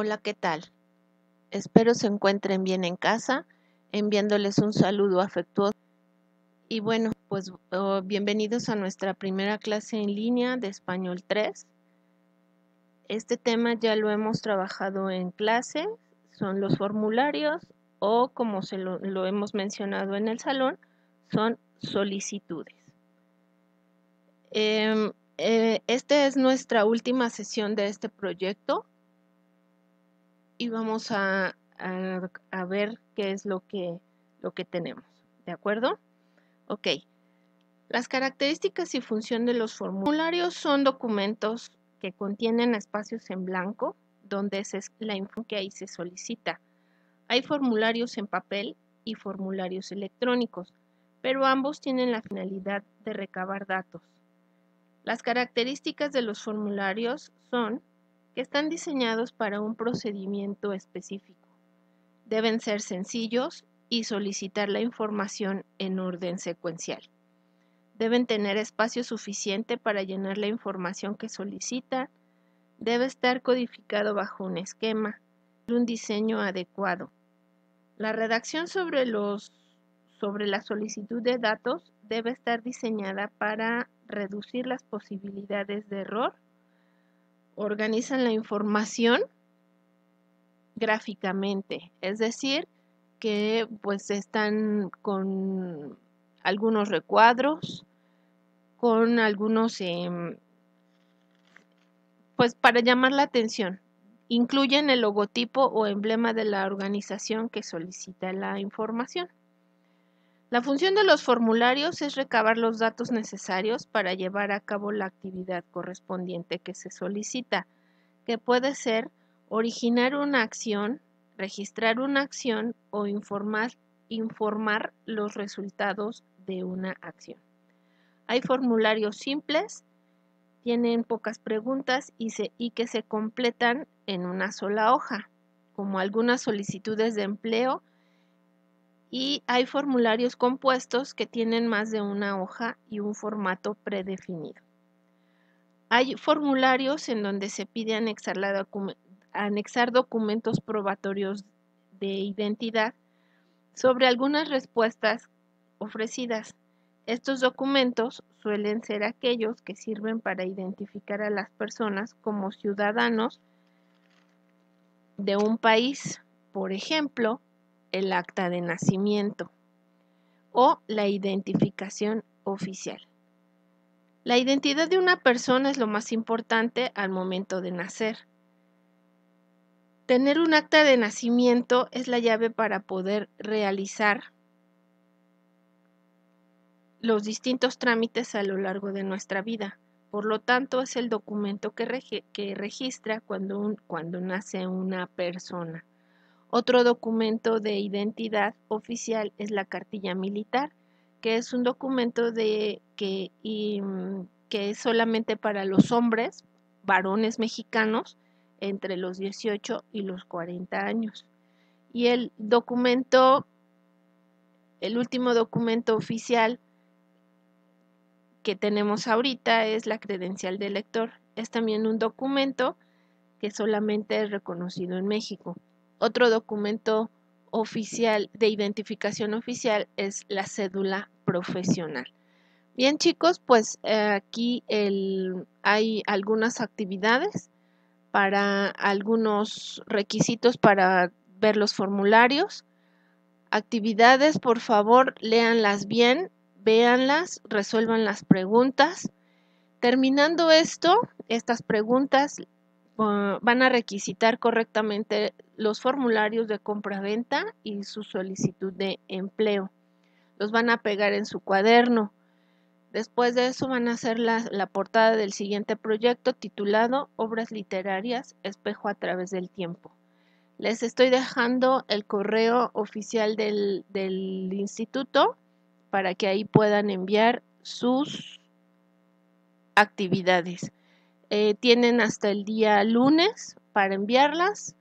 Hola, ¿qué tal? Espero se encuentren bien en casa, enviándoles un saludo afectuoso. Y bueno, pues bienvenidos a nuestra primera clase en línea de Español 3. Este tema ya lo hemos trabajado en clase, son los formularios o como se lo, hemos mencionado en el salón, son solicitudes. Eh, eh, esta es nuestra última sesión de este proyecto y vamos a, a, ver qué es lo que, lo que tenemos. ¿De acuerdo? Ok. Las características y función de los formularios son documentos que contienen espacios en blanco donde es la info que ahí se solicita. Hay formularios en papel y formularios electrónicos, pero ambos tienen la finalidad de recabar datos. Las características de los formularios son que están diseñados para un procedimiento específico. Deben ser sencillos y solicitar la información en orden secuencial. Deben tener espacio suficiente para llenar la información que solicitan. Debe estar codificado bajo un esquema, un diseño adecuado. La redacción sobre, los, sobre la solicitud de datos debe estar diseñada para reducir las posibilidades de error, organizan la información gráficamente, es decir, que pues están con algunos recuadros, con algunos, eh, pues para llamar la atención. Incluyen el logotipo o emblema de la organización que solicita la información. La función de los formularios es recabar los datos necesarios para llevar a cabo la actividad correspondiente que se solicita, que puede ser originar una acción, registrar una acción o informar, los resultados de una acción. Hay formularios simples, tienen pocas preguntas y, y que se completan en una sola hoja, como algunas solicitudes de empleo y hay formularios compuestos que tienen más de una hoja y un formato predefinido. Hay formularios en donde se pide anexar, anexar documentos probatorios de identidad sobre algunas respuestas ofrecidas. Estos documentos suelen ser aquellos que sirven para identificar a las personas como ciudadanos de un país. Por ejemplo, el acta de nacimiento o la identificación oficial. La identidad de una persona es lo más importante al momento de nacer. Tener un acta de nacimiento es la llave para poder realizar los distintos trámites a lo largo de nuestra vida. Por lo tanto, es el documento que, regi que registra cuando, cuando nace una persona. Otro documento de identidad oficial es la cartilla militar, que es un documento de, que, y, que es solamente para los hombres, varones mexicanos, entre los 18 y los 40 años. Y el documento, el último documento oficial que tenemos ahorita es la credencial de elector. Es también un documento que solamente es reconocido en México. Otro documento oficial de identificación oficial es la cédula profesional. Bien chicos, pues eh, aquí hay algunas actividades para algunos requisitos para ver los formularios. Actividades, por favor, léanlas bien, véanlas, resuelvan las preguntas. Terminando esto, estas preguntas uh, van a requisitar correctamente los formularios de compra-venta y su solicitud de empleo. Los van a pegar en su cuaderno. Después de eso van a hacer la, portada del siguiente proyecto titulado Obras literarias, espejo a través del tiempo. Les estoy dejando el correo oficial del instituto para que ahí puedan enviar sus actividades. Eh, tienen hasta el día lunes para enviarlas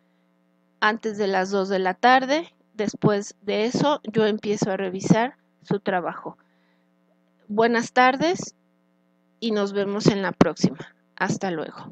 antes de las 2 de la tarde. Después de eso, yo empiezo a revisar su trabajo. Buenas tardes y nos vemos en la próxima. Hasta luego.